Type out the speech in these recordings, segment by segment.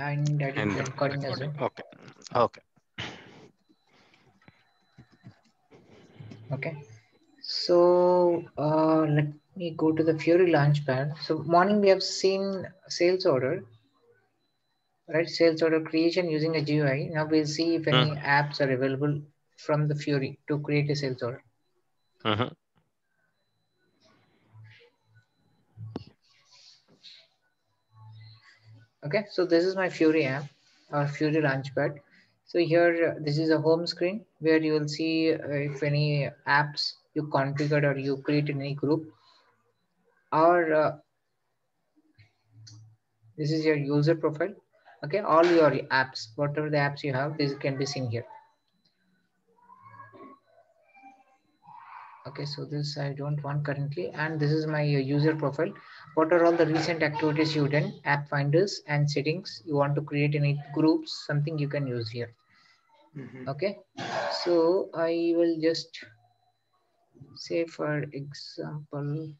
and I did And recording as well. Okay. Okay. Okay. So uh, let me go to the Fiori Launchpad. So morning we have seen sales order, right? Sales order creation using a GUI. Now we'll see if any apps are available from the Fiori to create a sales order. Mhm. Okay, so this is my Fiori app or Fiori Launchpad. So here, uh, this is a home screen where you will see uh, if any apps you configured or you created any group or uh, this is your user profile. Okay, all your apps, whatever the apps you have, this can be seen here. Okay, so this I don't want currently, and this is my uh, user profile. What are all the recent activities you've done, app finders and settings? You want to create any groups, something you can use here. Mhm. Okay, so I will just say for example,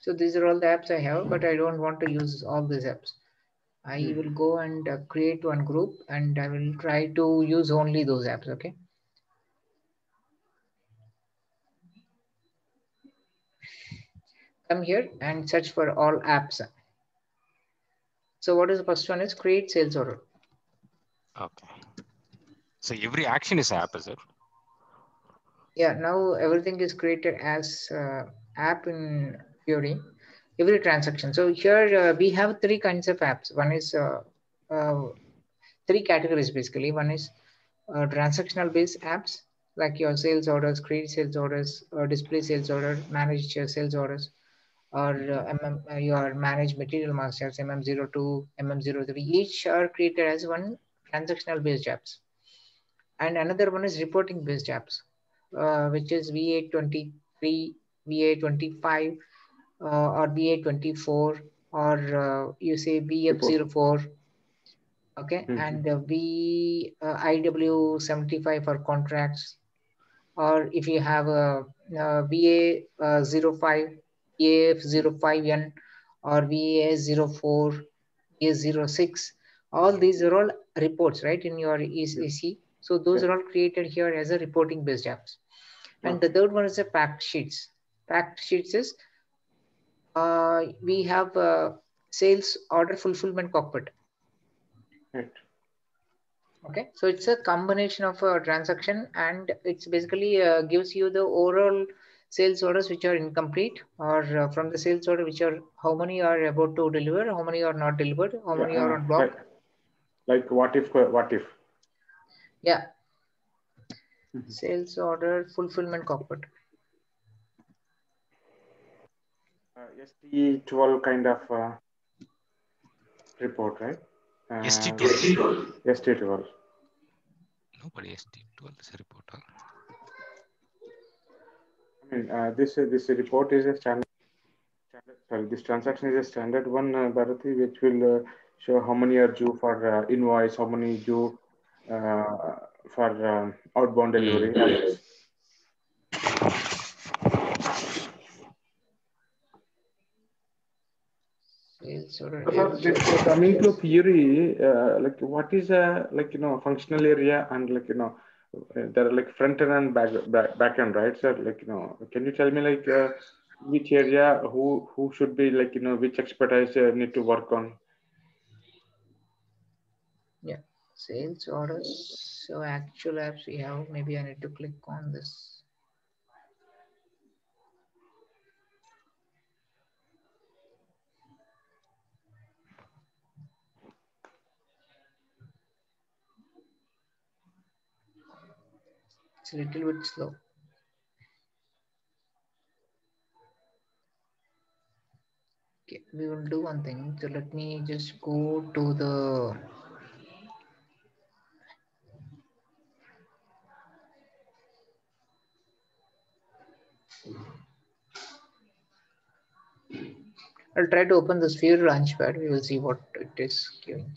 so these are all the apps I have, but I don't want to use all these apps. I Hmm. will go and uh, create one group and I will try to use only those apps. Okay. Come here and search for all apps. So what is the first one is create sales order. Okay. So every action is app, is it? Yeah, now everything is created as uh, app in Fiori, every transaction. So here uh, we have three kinds of apps. One is uh, uh, three categories basically. One is transactional based apps like your sales orders, create sales orders, or display sales order, manage your sales orders, or uh, MM, your manage material masters, MM02, MM03. Each are created as one transactional based apps. And another one is reporting based apps, uh, which is VA23, VA25, uh, or BA24 or uh, you say BF04 okay? Mhm. and uh, v uh, iw75 for contracts or if you have a, uh va uh, 05 af05n or va04 a06 all these are all reports right in your ec so those Yeah. are all created here as a reporting based apps. And the third one is the fact sheets. Fact sheets is uh, we have uh, sales order fulfillment cockpit Right. Okay, so it's a combination of a transaction and it's basically uh, gives you the overall sales orders which are incomplete or uh, from the sales order which are how many are about to deliver, how many are not delivered, how many Yeah, are on block. Like, like what if, what if? Yeah. Mhm. Sales order fulfillment cockpit. Uh, ST12 kind of uh, report, right? Uh, ST12. ST12. Nobody ST12 is a reporter. I mean, uh, this uh, this report is a standard. standard sorry, this transaction is a standard one, uh, Bharati, which will uh, show how many are due for uh, invoice, how many due uh, for um, outbound delivery. and- Sales order. So, sir, this, uh, coming to Fiori, uh, like what is a like you know functional area and like you know uh, there are like front end and back back, back end, right, sir? Like you know, can you tell me like uh, which area who who should be like you know which expertise uh, need to work on? Yeah, sales orders. So actual apps we have. Maybe I need to click on this. It's a little bit slow. Okay, we will do one thing. So let me just go to the I'll try to open the Fiori launchpad. We will see what it is giving.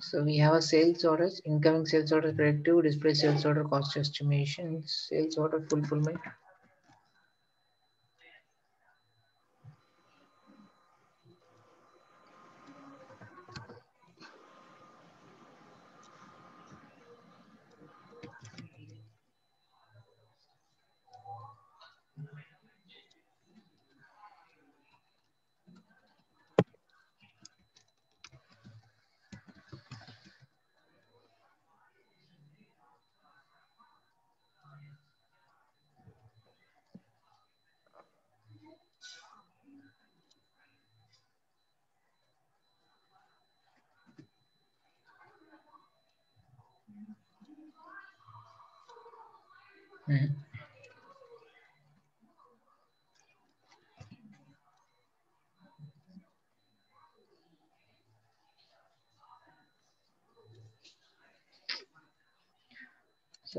So we have a sales orders, incoming sales order predictive, display sales order cost estimation, sales order fulfillment.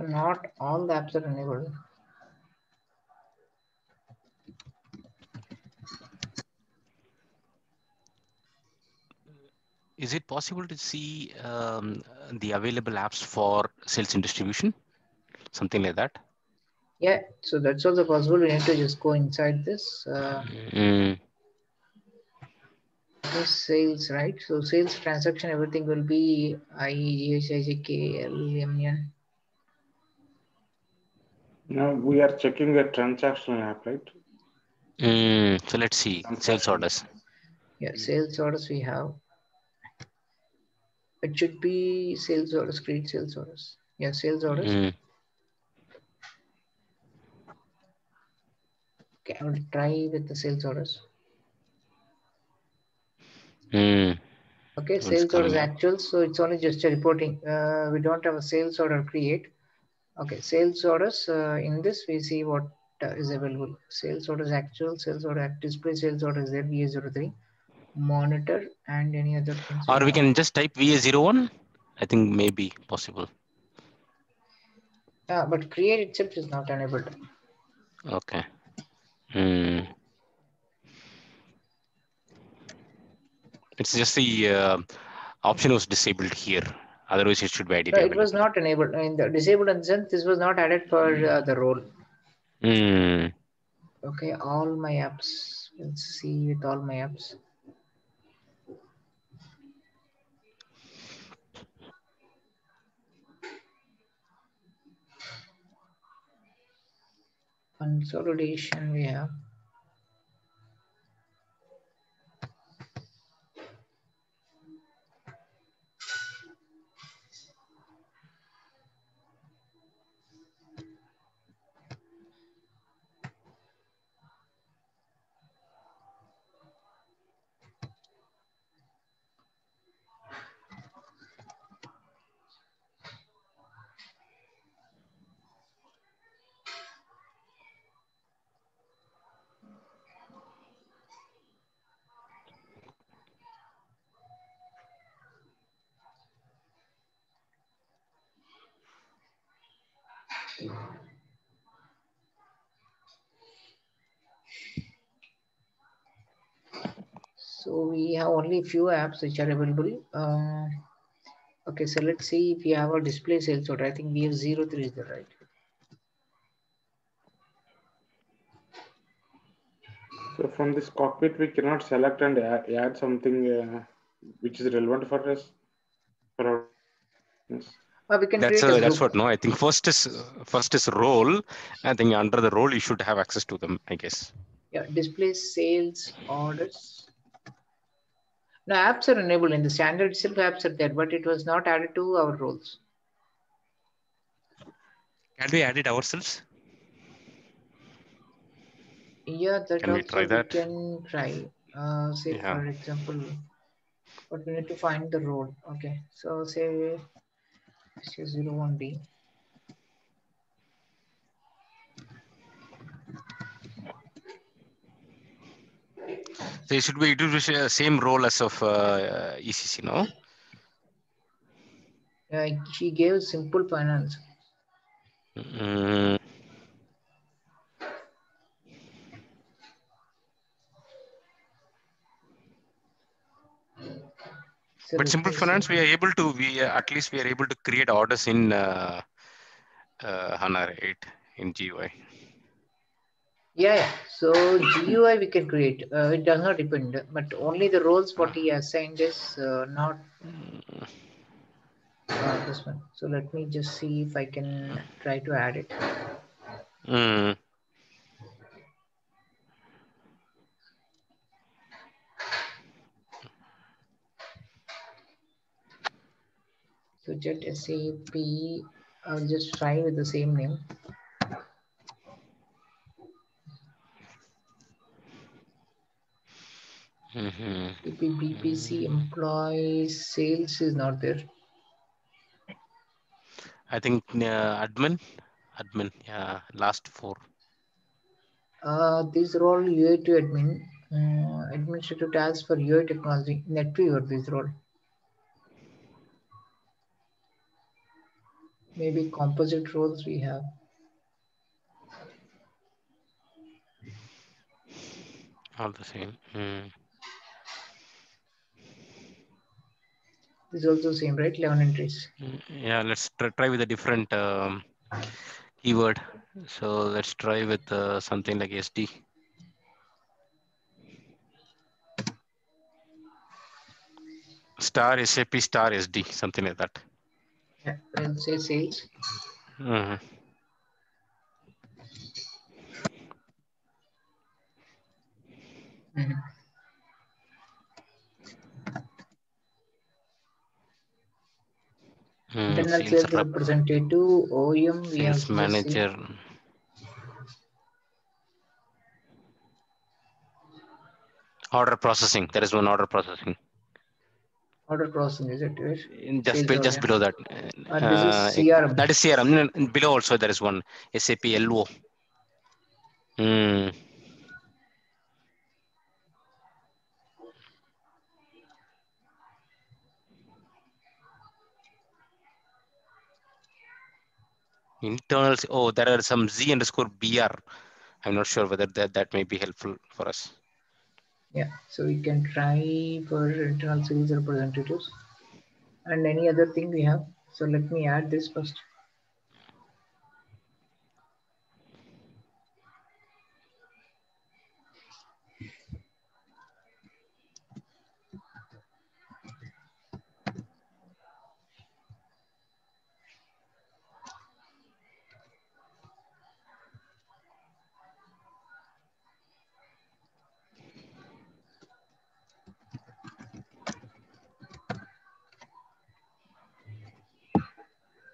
Not all the apps are enabled. Is it possible to see um, the available apps for sales and distribution? Something like that? Yeah, so that's also possible. We need to just go inside this. Uh, Mm, this sales, right? So sales transaction, everything will be IEGHIJKLMN. Now we are checking the transaction app, right? mm, so let's see. Sales orders. Yeah, sales orders we have. It should be sales orders, create sales orders. Yeah, sales orders. Mm, Okay, I will try with the sales orders. mm, Okay, sales orders actual. So it's only just a reporting. Uh, we don't have a sales order create. Okay, sales orders. Uh, in this, we see what uh, is available. Sales orders actual, sales order act display, sales orders there, VA03, monitor, and any other things. Or we can just type VA01. I think maybe possible. Yeah, but create itself is not enabled. Okay. Mm. It's just the uh, option was disabled here. Otherwise, it should be No, it was not enabled. I mean, the disabled the sense this was not added for uh, the role. Mm. Okay, all my apps. Let's see with all my apps. Consolidation we have. So we have only few apps which are available. Uh, okay, so let's see if we have a display sales order. I think we have zero three is the right. So from this cockpit, we cannot select and add, add something uh, which is relevant for us. For our yes. Uh, we can That's create uh, a that's what. No, I think first is first is role. I think under the role you should have access to them. I guess. Yeah, display sales orders. No, apps are enabled in the standard itself. Apps are there, but it was not added to our roles. Can we add it ourselves? Yeah, that Can we also try that? can try. Uh, say Yeah. for example, but we need to find the role. Okay, so say say zero one B. So it should be it be the same role as of uh, ECC, no? Uh, she gave simple finance. Mm, So but simple finance, we are able to, we uh, at least we are able to create orders in uh, uh, HANA, right? In GUI. Yeah, yeah. So GUI we can create. Uh, it does not depend, but only the roles what he assigned is uh, not Mm, uh, this one. So let me just see if I can try to add it. Mm, So jet SAP, I'll just try with the same name. mhm. BP, BPC employees sales is not there. I think uh, admin, admin, yeah, last four. Uh, this role UI to admin, uh, administrative tasks for UI technology, NetWeaver this role. Maybe composite roles we have. All the same. Mm. This is also same, right? 11 entries. Mm, Yeah, let's try, try with a different um, keyword. So let's try with uh, something like SD. Star SAP star SD, something like that. Yeah, let's say sales. Mhm. Mhm. Mm, Internal sales sales rep, representative, OEM, sales seen. manager. Order processing. There is one order processing. Order processing, is it? In just be- just below that. Uh, Uh, is CRM. that is CRM. Below also there is one SAP LO. Hmm. Internals. Oh, there are some Z underscore BR. I'm not sure whether that, that may be helpful for us. Yeah, so we can try for internal sales representatives. And any other thing we have. So let me add this first.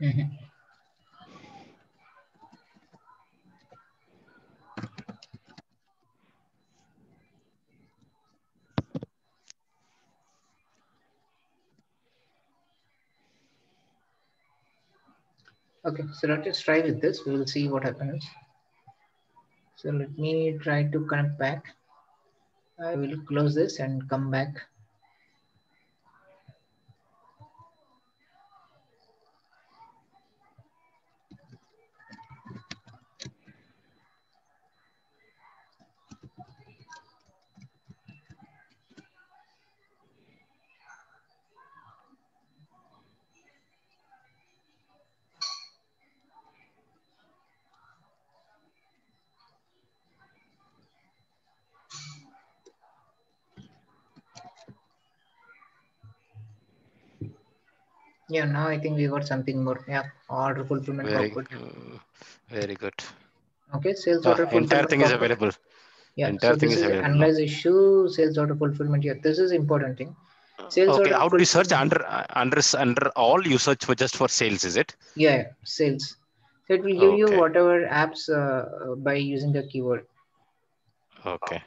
Mhm. Okay, so let us try with this. We will see what happens. So let me try to connect back. I will close this and come back. Yeah, now I think we got something more. Yeah, order fulfillment Very, cockpit. uh, very good. Okay, sales Ah, order entire fulfillment thing is available. Yeah, Entire so thing this is is available now. analyze issue, sales order fulfillment Yeah, This is important thing. Sales Okay, order how do you search under uh, under under all you search for just for sales? Is it? Yeah, yeah, sales. So it will give you whatever apps uh, by using the keyword. Okay.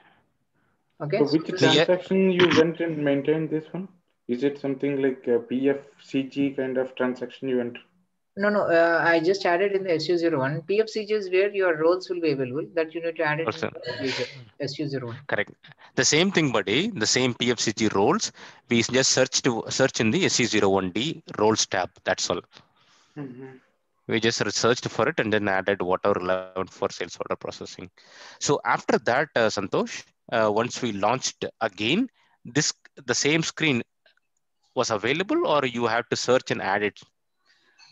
Okay. So so which this- The- transaction you went and maintained this one? Is it something like a PFCG kind of transaction you went? No, no, uh, I just added in the SU01. PFCG is where your roles will be available that you need to add it in Person. the user, SU01. Correct. The same thing, buddy. The same PFCG roles. We just search to search in the SE01D roles tab. That's all. Mhm. We just searched for it and then added whatever relevant for sales order processing. So after that, uh, Santosh, uh, once we launched again, this the same screen was available or you have to search and add it?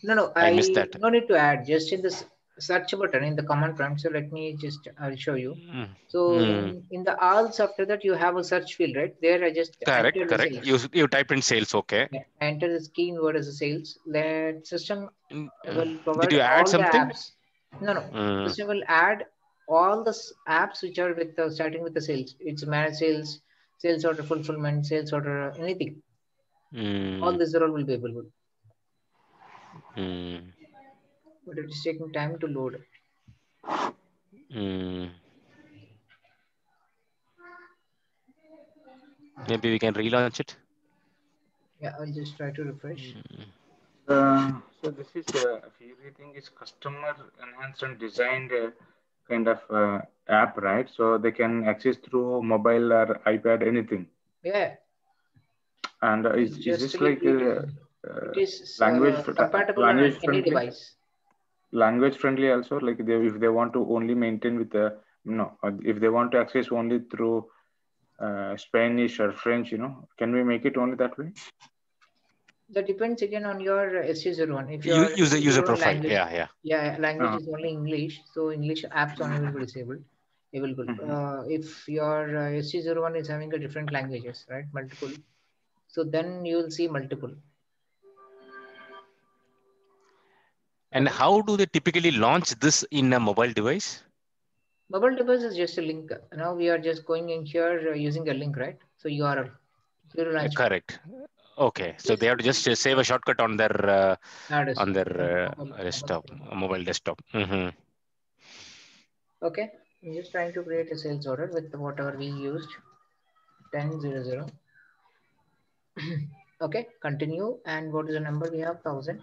No, no, I I, missed that. no need to add just in the search button in the command prompt. So let me just, I'll show you. Mm, So Hmm. in, in the alts after that, you have a search field, right? There I just Correct, correct. You, you typed in sales, okay. Yeah, enter the keyword as a sales. Let system Mm, will provide Did you add something? the apps. No, no. mm, System will add all the apps which are with the, starting with the sales. It's managed sales, sales order fulfillment, sales order, anything. All mm, these are all will be available. mm, But it is taking time to load. mm. Maybe we can relaunch it. Yeah, I'll just try to refresh. Mm. Uh, so this is uh, Fiori thing is customer enhanced and designed uh, kind of uh, app, right? So they can access through mobile or iPad, anything. Yeah, And uh, is, is this like created. uh, uh, language uh, compatible on language any friendly? device. language friendly also? Like they, if they want to only maintain with the no, uh, if they want to access only through uh, Spanish or French, you know, can we make it only that way? That depends again on your uh, SU01. If U- your user user profile. language, Yeah, yeah. yeah, language Ah. is only English, so English apps only will be disabled. Available. Mhm. Uh, if your uh, SU01 is having a different languages, right, multiple, so then you will see multiple. And how do they typically launch this in a mobile device? Mobile device is just a link. Now we are just going in here uh, using a link, right? So URL. Zero Correct. Okay, so they have to just uh, save a shortcut on their uh, on their uh, mobile- desktop, mobile. desktop. hmm Okay, I'm just trying to create a sales order with whatever we used. 1000. okay, continue. And what is the number we have? 1000.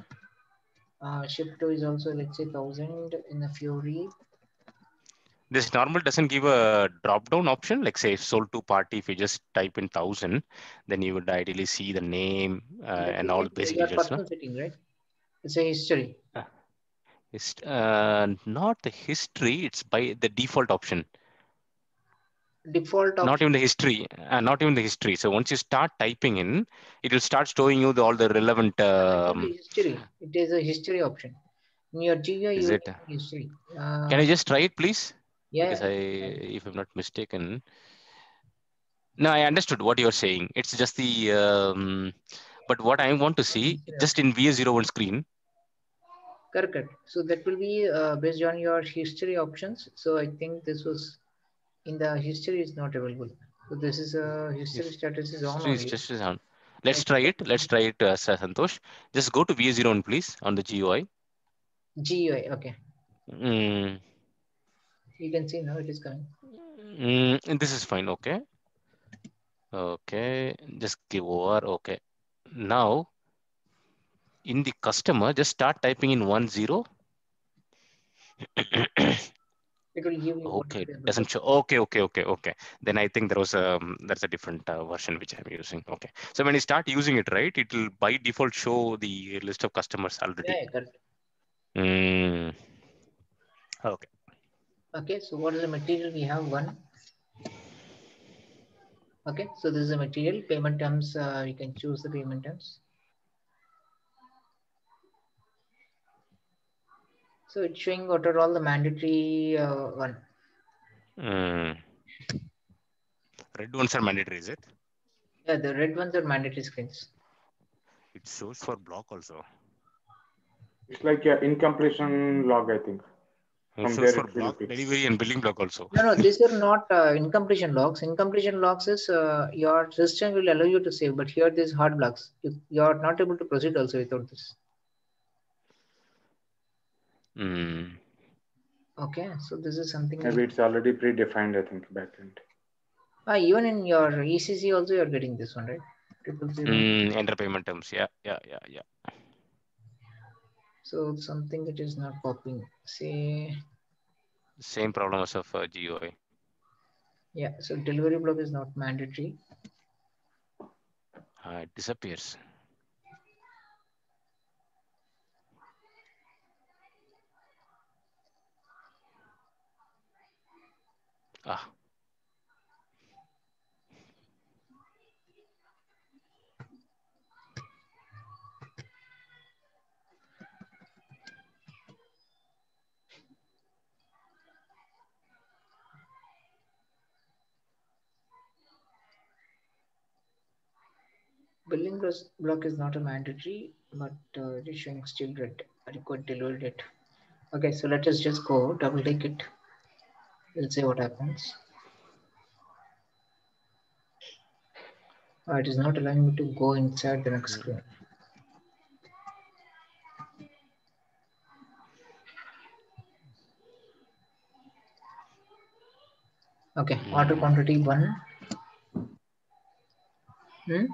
Uh, ship to is also, let's say, 1000 in the Fiori. This normal doesn't give a drop down option, like say sold to party. If you just type in thousand, then you would ideally see the name uh, and all basic details. No? personal setting, right? It's a history. It's uh, not the history, it's by the default option. Default Not even the history, uh, not even the history. So once you start typing in, it will start showing you the, all the relevant. Um, history. It is a history option. In your GUI, Is it? history. Uh, can I just try it, please? yeah, because I, if I'm not mistaken, no, I understood what you're saying. It's just the, um, but what I want to see, just in VS01 screen, correct, correct. So that will be uh, based on your history options. So I think this was in the history is not available. So this is a history Yes. status is on history just is on. Let's try it. Let's try it, uh, Sir Santosh. Just go to VS01, please, on the GUI. GUI. Okay, Mm, you can see now it is coming. mm, this is fine. Okay. Okay. Just give over. Okay. Now, in the customer, just start typing in one zero. It will give you. Okay, doesn't show. Okay, okay, okay, okay. Then I think there was a there's a different uh, version which I'm using. Okay, so when you start using it, right, it will by default show the list of customers already. Yeah, correct. Mm. Okay. Okay, so what is the material? We have one. Okay, so this is the material. Payment terms, uh, you can choose the payment terms. So it's showing what are all the mandatory uh, one. Mm. Red ones are mandatory, is it? Yeah, the red ones are mandatory screens. It shows for block also. It's like a incompletion log, I think. From shows there for block be. delivery and billing block also. No, no, these are not uh, incompletion logs. Incompletion logs is uh, your system will allow you to save, but here these hard blocks. You, you are not able to proceed also without this. Mm. Okay, so this is something. Maybe it's already predefined, I think, backend. Ah, even in your ECC also you're getting this one, right? Triple zero. Mm, enter payment terms. Yeah, yeah, yeah, yeah. So something that is not popping. Say, Same problem as of uh, GUI. yeah. So delivery block is not mandatory. Uh, it disappears. Ah. Billing block is not a mandatory, but uh, issuing still required delivered it. Okay, so let us just go double click it. We'll see what happens. Oh, it is not allowing me to go inside the next screen. Okay, order quantity one. Hmm?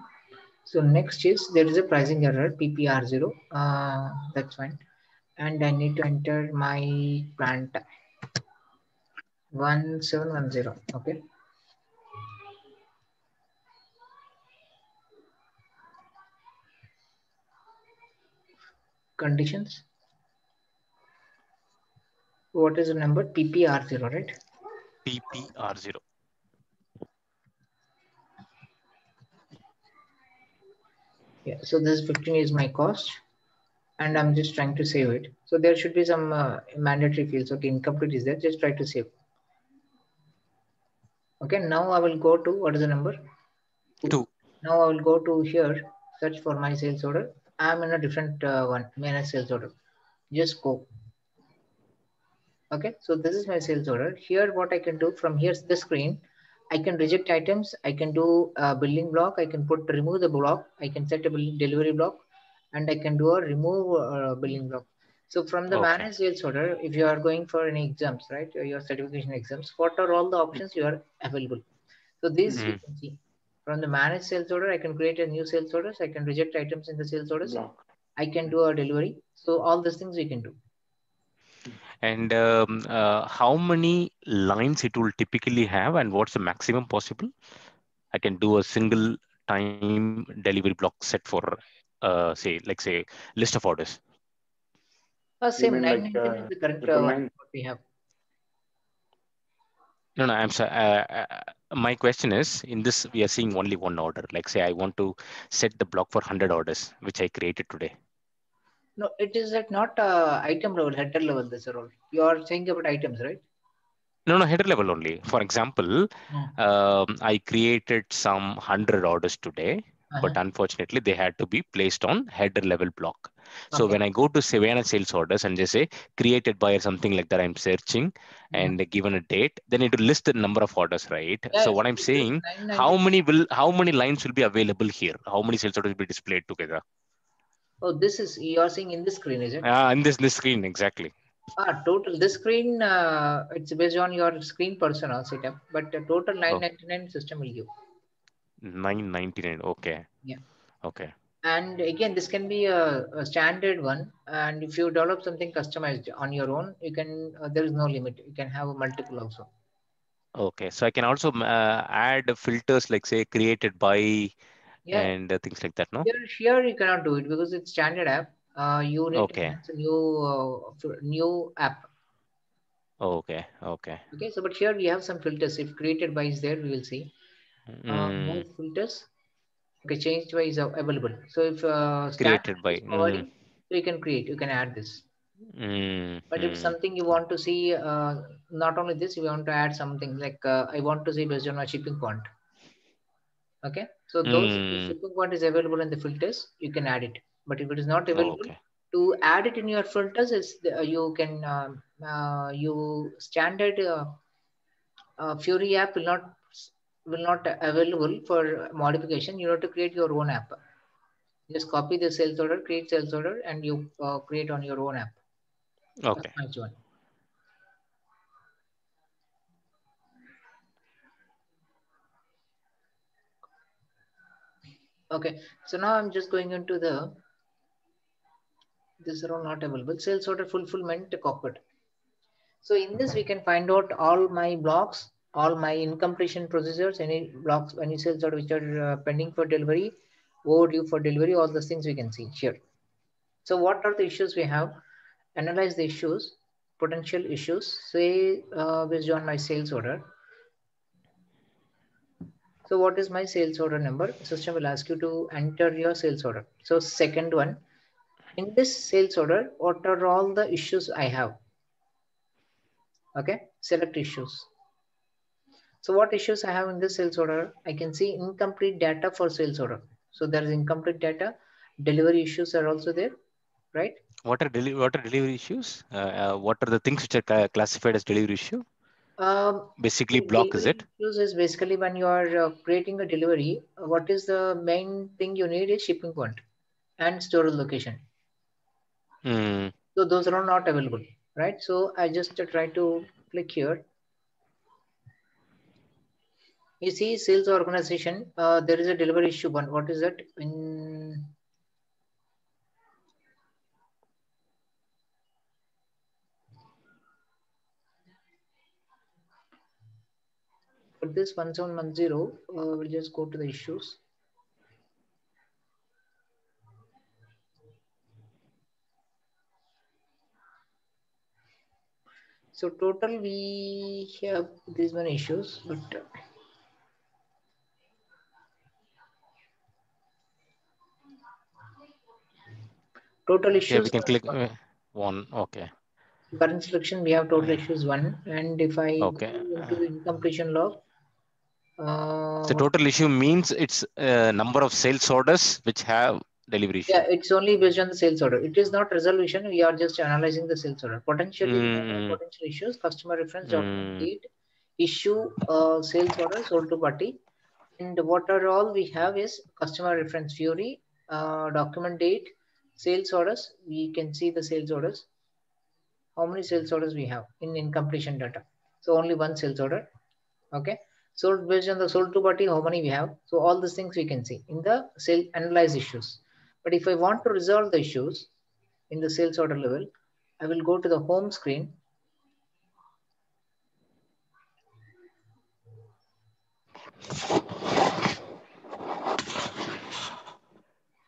So next is there is a pricing error PPR0. Uh, that's fine. And I need to enter my plant 1710. Okay. Conditions. What is the number? PPR0, right? PPR0. Yeah, so this 15 is my cost and I'm just trying to save it. So there should be some uh, mandatory fields. Okay, incomplete is there. Just try to save. Okay, now I will go to what is the number? Two. Now I will go to here, search for my sales order. I'm in a different uh, one, manage sales order. Just go. Okay, so this is my sales order. Here, what I can do from here's the screen, I can reject items. I can do a billing block. I can put remove the block. I can set a delivery block, and I can do a remove uh, billing block. So from the okay. manage sales order, if you are going for any exams, right, your certification exams, what are all the options you are available? So this mm -hmm. you can see from the manage sales order. I can create a new sales orders. I can reject items in the sales orders. Block. I can do a delivery. So all these things we can do and um, uh, how many lines it will typically have and what's the maximum possible i can do a single time delivery block set for uh, say like say list of orders uh, same nine like, uh, the current uh, what we have no no i'm sorry uh, uh, my question is in this we are seeing only one order like say i want to set the block for 100 orders which i created today no, it is at not uh, item level, header level. This role. You are saying about items, right? No, no, header level only. For example, hmm. um, I created some hundred orders today, uh-huh. but unfortunately, they had to be placed on header level block. So okay. when I go to Savannah sales orders and just say created by or something like that, I'm searching mm-hmm. and given a date, then it will list the number of orders, right? Yeah, so what I'm saying, how many will, how many lines will be available here? How many sales orders will be displayed together? Oh, this is you're seeing in the screen, is it? Ah, uh, in this this screen exactly. Ah, total. This screen, uh, it's based on your screen personal setup, but the total 999 oh. system will give. 999. Okay. Yeah. Okay. And again, this can be a, a, standard one. And if you develop something customized on your own, you can. Uh, there is no limit. You can have a multiple also. Okay, so I can also uh, add filters like say created by yeah. and uh, things like that no here, here you cannot do it because it's standard app uh, you need okay. to new uh, new app okay okay okay so but here we have some filters if created by is there we will see mm. more filters okay changed by is available so if uh, created by mm. so you can create you can add this mm. but if something you want to see uh, not only this you want to add something like uh, i want to see based on my shipping point okay so those mm. shipping point is available in the filters you can add it but if it is not available oh, okay. to add it in your filters is the, uh, you can um, uh, you standard uh, uh, Fiori app will not will not available for modification you have to create your own app. Just copy the sales order create sales order and you uh, create on your own app. Okay. Okay, so now I'm just going into the, this are all not available, sales order fulfillment cockpit. So in this, we can find out all my blocks, all my incompletion procedures, any blocks, any sales order which are uh, pending for delivery, overdue for delivery, all those things we can see here. So what are the issues we have? Analyze the issues, potential issues, say uh, based on my sales order. So what is my sales order number? System will ask you to enter your sales order. So second one, in this sales order, what are all the issues I have? Okay, select issues. So what issues I have in this sales order? I can see incomplete data for sales order. So there is incomplete data. Delivery issues are also there, right? What are, deli what are delivery issues? Uh, uh, what are the things which are classified as delivery issue? Um, basically block is it? Issues is basically when you are uh, creating a delivery, what is the main thing you need is shipping point and storage location. Mm. So those are not available, right? So I just try to click here you see sales organization uh, there is a delivery issue one. What is that? In for this 1710 uh, we'll just go to the issues. So total we have these many issues but Total issues. Yeah, we can click uh, one. Okay. Current selection, we have total issues one. And if I okay. go into the incompletion log, uh, the total issue means it's a number of sales orders which have delivery issue. Yeah, it's only based on the sales order. It is not resolution. We are just analyzing the sales order. Potentially, mm. potential issues, customer reference, mm. date, issue, uh, sales order, sold to party. And what are all we have is customer reference Fiori, uh, document date, sales orders we can see the sales orders. How many sales orders we have in incompletion data? So only one sales order okay? So based on the sold to party how many we have? So all these things we can see in the sale analyze issues. But if i want to resolve the issues in the sales order level i will go to the home screen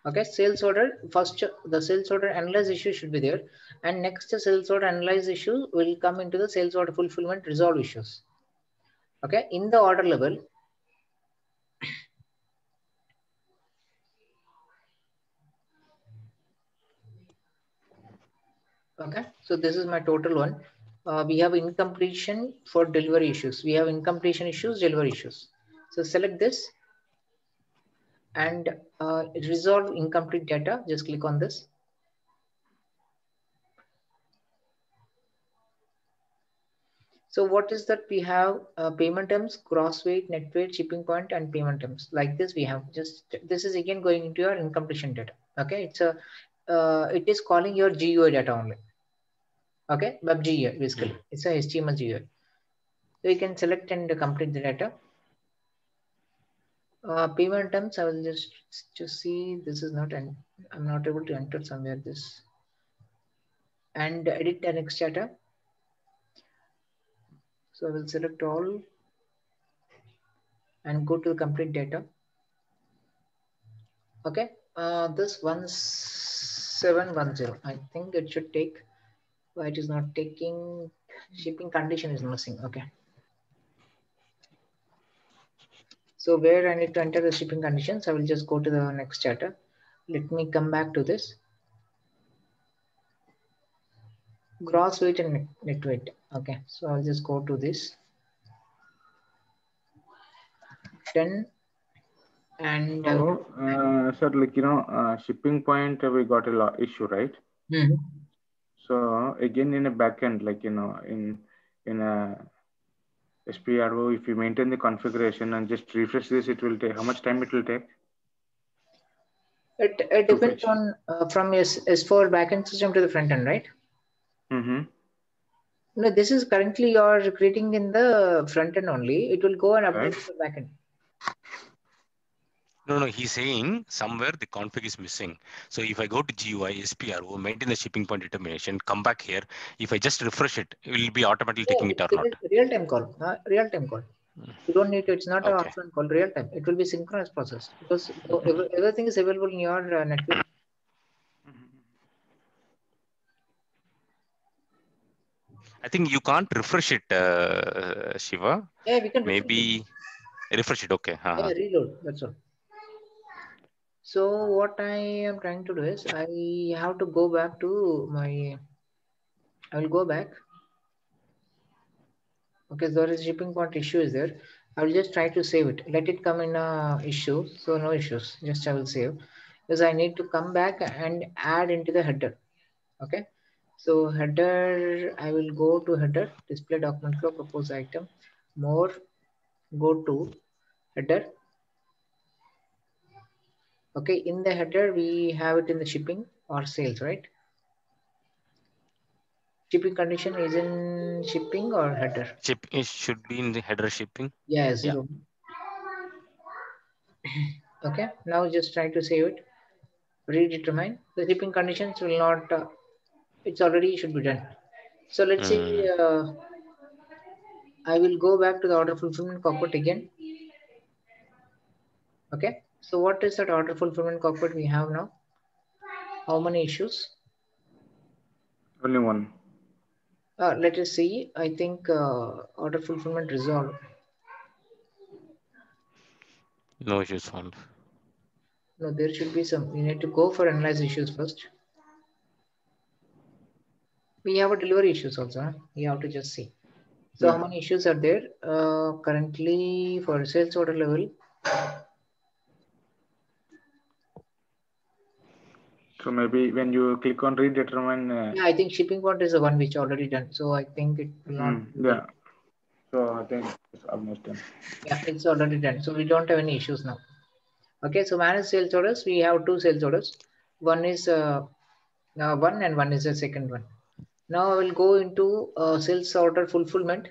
okay sales order first the sales order analyze issue should be there. And next the sales order analyze issue will come into the sales order fulfillment resolve issues. Okay in the order level okay so this is my total one. Uh, we have incompletion for delivery issues. We have incompletion issues delivery issues. So select this and uh, resolve incomplete data. Just click on this. So what is that we have uh, payment terms, gross weight, net weight, shipping point, and payment terms. Like this, we have just this is again going into your incompletion data. Okay, it's a uh, it is calling your GUI data only. Okay, web GUI basically. It's a HTML GUI. So you can select and complete the data uh, payment terms i will just just see this is not and i'm not able to enter somewhere this. And edit annex data so i will select all and go to the complete data. Okay uh, this 1710 i think it should take why it is not taking shipping condition is missing okay So where I need to enter the shipping conditions, I will just go to the next chapter. Let me come back to this. Gross weight and net weight. Okay, so I'll just go to this. 10 and uh, so, uh, sir, like you know, uh, shipping point we got a lot issue, right? Mm -hmm. So again, in a backend, like you know, in in a SPRO, if you maintain the configuration and just refresh this, it will take, how much time it will take? It, it depends on uh, from S, S4 backend system to the front end, right? Mm-hmm. No, this is currently you're creating in the front end only. It will go and update right. the backend. No, no, he's saying somewhere the config is missing. So if I go to GUI, SPRO, maintain the shipping point determination, come back here. If I just refresh it, it will be automatically yeah, taking it or not. Real time call, uh, real time call. You don't need to, it's not okay. an offline call, real time. It will be synchronous process because everything is available in your uh, network. I think you can't refresh it, uh, Shiva. Yeah, we can. Maybe refresh it. Okay. Uh -huh. Yeah, reload. That's all. So what I am trying to do is I have to go back to my, I will go back. Okay, so there is shipping point issue is there. I will just try to save it. Let it come in a issue. So no issues. Just I will save because I need to come back and add into the header. Okay. So header, I will go to header, display document flow, propose item, more, go to header. Okay, in the header, we have it in the shipping or sales, right? Shipping condition is in shipping or header? Ship it should be in the header shipping. Yes. Yeah. okay, now just try to save it. Redetermine. The shipping conditions will not, uh, it's already should be done. So let's mm. see, uh, I will go back to the order fulfillment cockpit again. Okay, so what is that order fulfillment cockpit we have now? How many issues? Only one. Uh, let us see. I think uh, order fulfillment resolved. No issues found. No, there should be some. We need to go for analyze issues first. We have a delivery issues also. Huh? We have to just see. So yeah. how many issues are there uh, currently for sales order level? So maybe when you click on redetermine. Uh... Yeah, I think shipping point is the one which already done. So I think it will not. Mm, yeah. So I think it's almost done. Yeah, it's already done. So we don't have any issues now. Okay, so manage sales orders. We have two sales orders. One is uh, uh, one and one is the second one. Now I will go into uh, sales order fulfillment.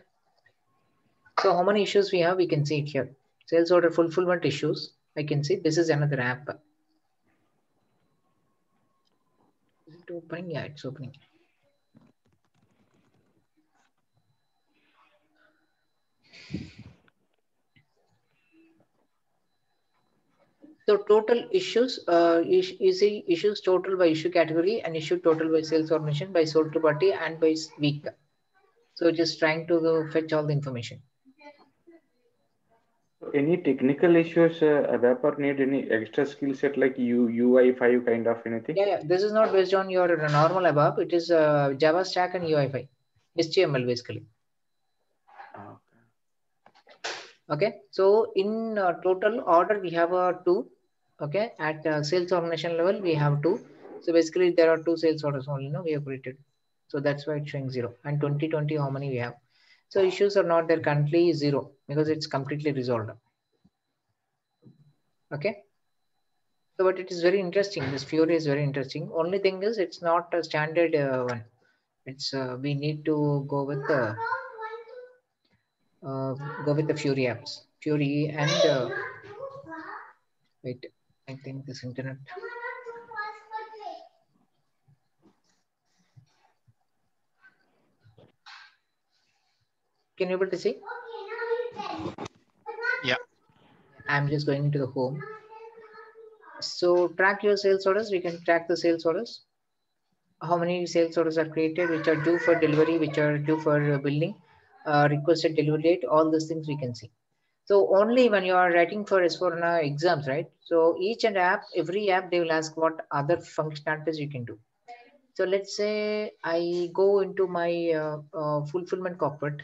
So how many issues we have? We can see it here. Sales order fulfillment issues. I can see this is another app it opening? Yeah, it's opening. So total issues uh, is issues total by issue category and issue total by sales organization by sold to party and by week. So just trying to fetch all the information any technical issues uh, developer need any extra skill set like U, UI5 kind of anything? Yeah, yeah, this is not based on your normal ABAP. It is uh, Java Stack and UI5, HTML basically. Okay. Okay. So in uh, total order, we have a two. Okay. At uh, sales organization level, we have two. So basically there are two sales orders only, no, we have created. So that's why it's showing zero and 2020, how many we have? So issues are not there currently zero because it's completely resolved. Okay. So, but it is very interesting. This Fiori is very interesting. Only thing is it's not a standard uh, one. It's uh, we need to go with the uh, go with the Fiori apps. Fiori and uh, wait, I think this internet. Can you able to see? Yeah. I'm just going into the home. So track your sales orders. We can track the sales orders. How many sales orders are created, which are due for delivery, which are due for billing, uh, requested delivery date, all these things we can see. So only when you are writing for S4 exams, right? So each and app, every app, they will ask what other functionalities you can do. So let's say I go into my uh, uh, fulfillment cockpit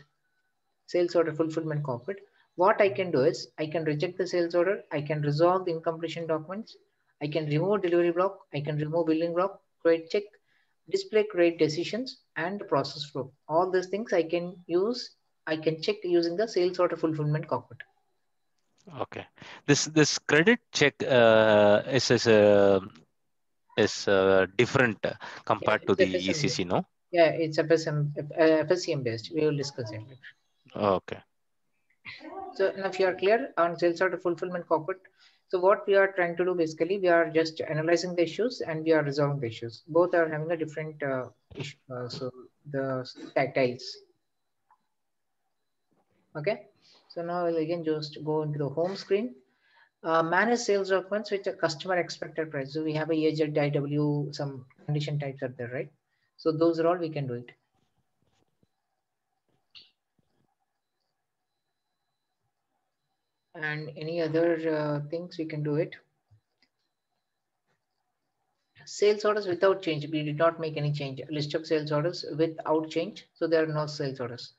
sales order fulfillment cockpit, what I can do is I can reject the sales order. I can resolve the incompletion documents. I can remove delivery block. I can remove billing block, credit check, display credit decisions and process flow. All these things I can use. I can check using the sales order fulfillment cockpit. Okay. This this credit check uh, is is uh, is uh, different compared to the FSM ECC, based. no? Yeah, it's FSM FSCM based. We will discuss it. Okay. So now if you are clear on sales order fulfillment cockpit, so what we are trying to do basically, we are just analyzing the issues and we are resolving the issues. Both are having a different uh, issue. Uh, so the tactiles. Okay. So now I'll again just go into the home screen. Uh, manage sales documents which are customer expected price. So we have a AZ, IW, some condition types are there, right? So those are all we can do it. And any other uh, things we can do it. Sales orders without change. We did not make any change. List of sales orders without change. So there are no sales orders.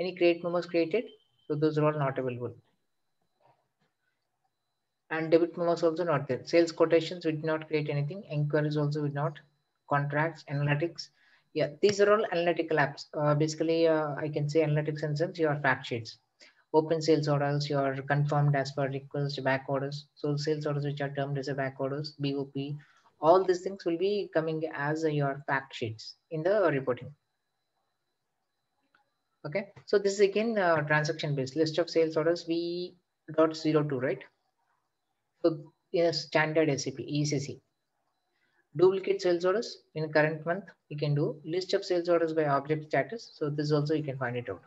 Any credit memos created. So those are all not available. and debit memos also not there. Sales quotations, we did not create anything. Inquiries also we not. Contracts, analytics. Yeah, these are all analytical apps. Uh, basically, uh, I can say analytics and sense your fact sheets. Open sales orders, your confirmed as per request, back orders. So sales orders which are termed as a back orders, BOP. All these things will be coming as your fact sheets in the reporting. Okay, so this is again uh, transaction based list of sales orders v dot zero two, right? So in standard SAP, ECC. Duplicate sales orders in current month, you can do list of sales orders by object status. So this also you can find it out.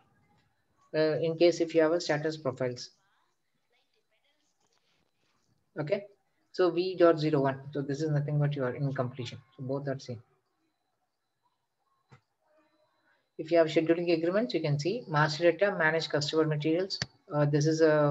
Uh, in case if you have a status profiles. Okay. So V dot zero one. So this is nothing but your incompletion. So both are same. If you have scheduling agreements, you can see master data, manage customer materials. Uh, this is a